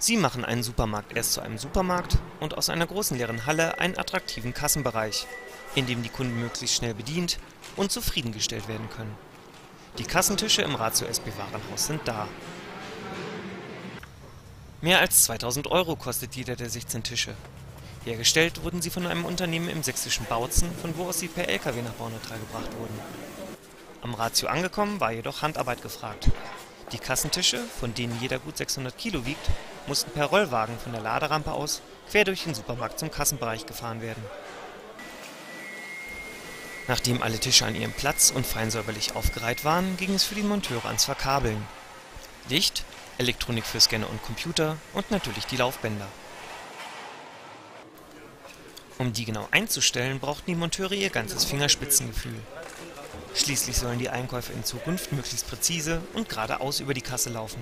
Sie machen einen Supermarkt erst zu einem Supermarkt und aus einer großen leeren Halle einen attraktiven Kassenbereich, in dem die Kunden möglichst schnell bedient und zufriedengestellt werden können. Die Kassentische im Ratio SB Warenhaus sind da. Mehr als 2000 Euro kostet jeder der 16 Tische. Hergestellt wurden sie von einem Unternehmen im sächsischen Bautzen, von wo aus sie per LKW nach Bauneutral gebracht wurden. Am Ratio angekommen war jedoch Handarbeit gefragt. Die Kassentische, von denen jeder gut 600 Kilo wiegt, mussten per Rollwagen von der Laderampe aus quer durch den Supermarkt zum Kassenbereich gefahren werden. Nachdem alle Tische an ihrem Platz und fein säuberlich aufgereiht waren, ging es für die Monteure ans Verkabeln. Licht, Elektronik für Scanner und Computer und natürlich die Laufbänder. Um die genau einzustellen, brauchten die Monteure ihr ganzes Fingerspitzengefühl. Schließlich sollen die Einkäufe in Zukunft möglichst präzise und geradeaus über die Kasse laufen